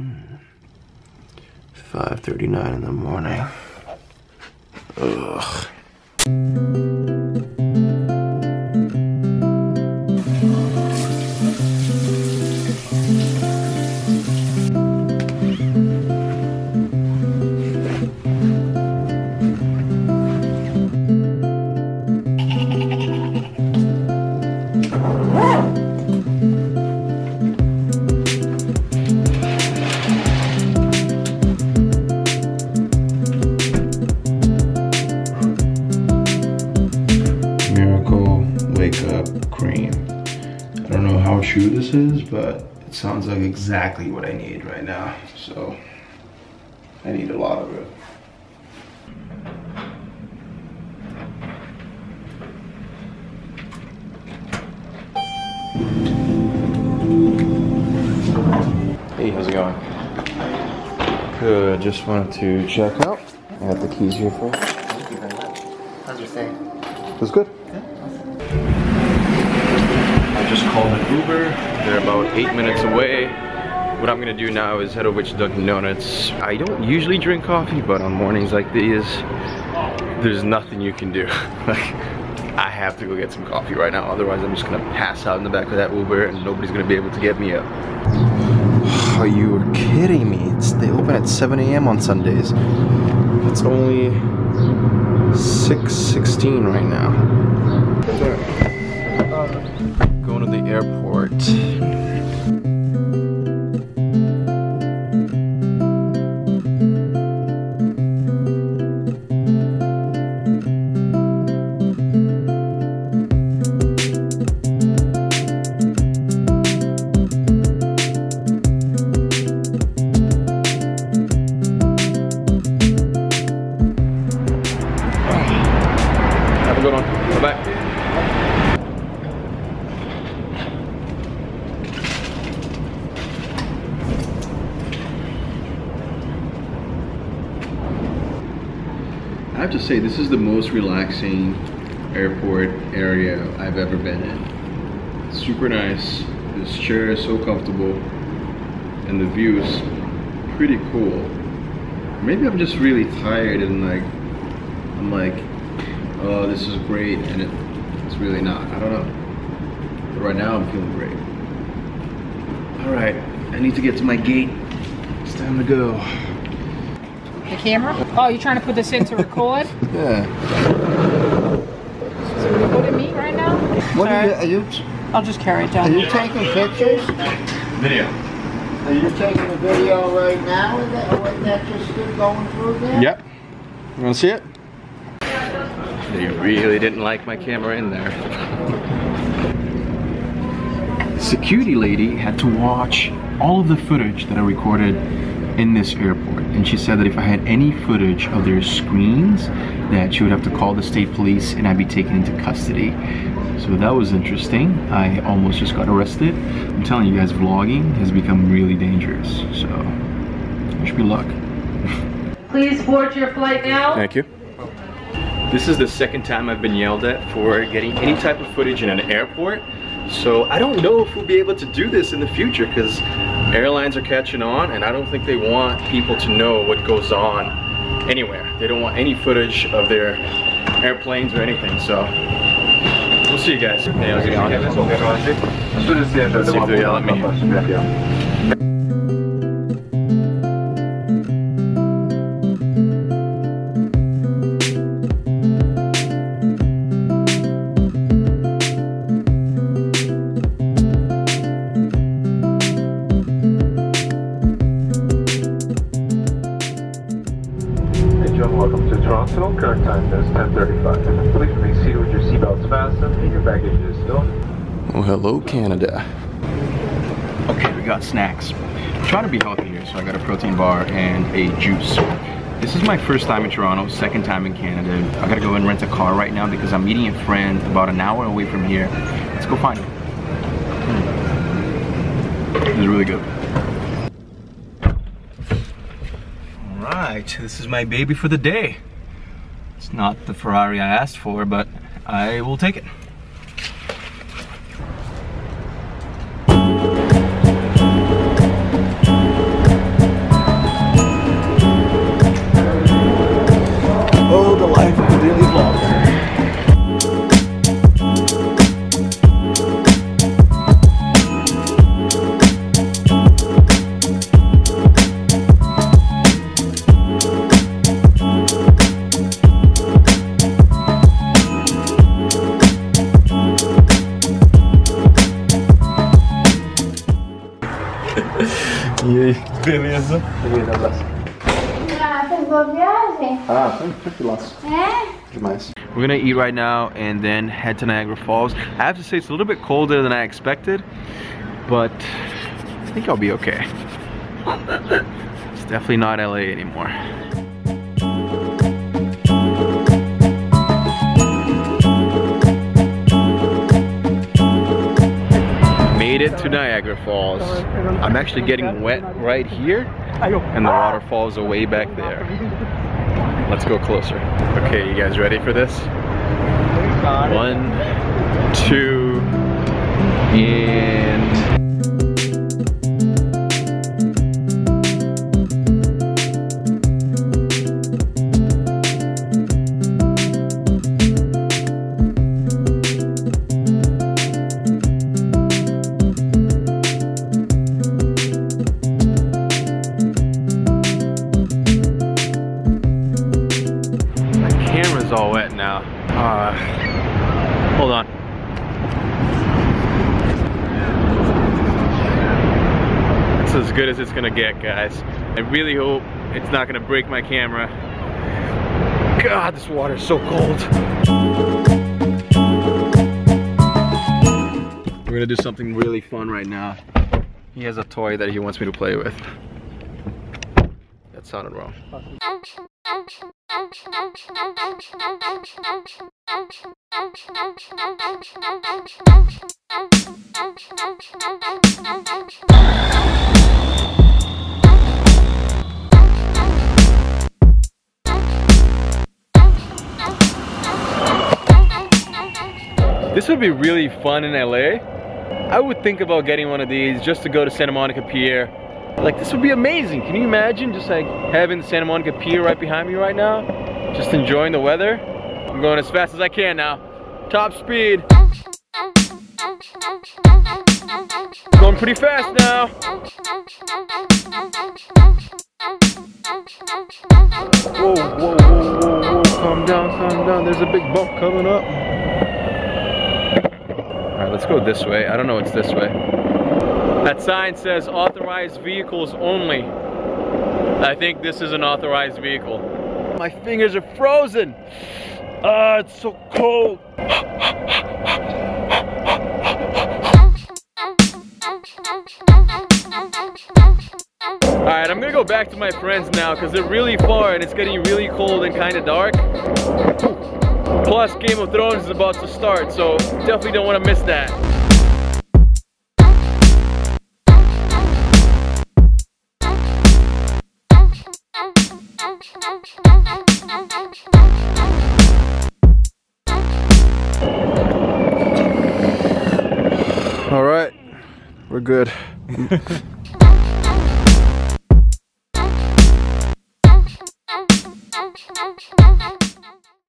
Hmm. 5.39 in the morning. Ugh. Is, but it sounds like exactly what I need right now. So I need a lot of it. Hey, how's it going? Good, just wanted to check out. I got the keys here for you. Thank you very much. How's your stay? It was good. I just called an Uber. They're about eight minutes away. What I'm gonna do now is head over to Dunkin' Donuts. I don't usually drink coffee, but on mornings like these, there's nothing you can do. like, I have to go get some coffee right now. Otherwise, I'm just gonna pass out in the back of that Uber and nobody's gonna be able to get me up. Are you kidding me? It's, they open at 7 a.m. on Sundays. It's only 6.16 right now. The airport. I have to say, this is the most relaxing airport area I've ever been in. Super nice. This chair is so comfortable, and the view is pretty cool. Maybe I'm just really tired and like, I'm like, oh, this is great, and it, it's really not. I don't know. But right now, I'm feeling great. All right, I need to get to my gate. It's time to go. The camera? Oh, you're trying to put this in to record? Yeah. so we recording me right now? What are you, are you, I'll just carry it down. are down. you taking pictures? Video. Are you taking a video right now? Is that, or is that just still going through there? Yep. You want to see it? They really didn't like my camera in there. Security lady had to watch all of the footage that I recorded in this airport and she said that if I had any footage of their screens that she would have to call the state police and I'd be taken into custody. So that was interesting. I almost just got arrested. I'm telling you guys, vlogging has become really dangerous. So wish me luck. Please board your flight now. Thank you. This is the second time I've been yelled at for getting any type of footage in an airport. So I don't know if we'll be able to do this in the future because airlines are catching on and I don't think they want people to know what goes on anywhere. They don't want any footage of their airplanes or anything. So we'll see you guys. Hey, how's it going? Let's see if they'll yell at me. Oh, hello, Canada. Okay, we got snacks. I'm trying to be healthy here, so I got a protein bar and a juice. This is my first time in Toronto, second time in Canada. I gotta go and rent a car right now because I'm meeting a friend about an hour away from here. Let's go find him. Mm. This is really good. All right, this is my baby for the day. It's not the Ferrari I asked for, but I will take it. Beleza? Beleza, abraço. Ah, boa viagem? Ah, tranquilaço. É? Demais. We're gonna eat right now and then head to Niagara Falls. I have to say it's a little bit colder than I expected, but I think I'll be okay. It's definitely not LA anymore. Made it to Niagara Falls. I'm actually getting wet right here and the waterfalls are way back there. Let's go closer. Okay, you guys ready for this? One, two, and... as good as it's gonna get, guys. I really hope it's not gonna break my camera. God, this water is so cold. We're gonna do something really fun right now. He has a toy that he wants me to play with. That sounded wrong. This would be really fun in LA. I would think about getting one of these just to go to Santa Monica Pier. Like this would be amazing. Can you imagine just like having the Santa Monica Pier right behind me right now? Just enjoying the weather. I'm going as fast as I can now. Top speed. Going pretty fast now. Whoa, whoa, whoa, whoa, whoa. Calm down, calm down. There's a big bump coming up. Alright, let's go this way. I don't know what's this way. That sign says authorized vehicles only. I think this is an authorized vehicle. My fingers are frozen. Ah, it's so cold. Alright, I'm gonna go back to my friends now because they're really far and it's getting really cold and kind of dark. Plus, Game of Thrones is about to start, so definitely don't want to miss that. We're good.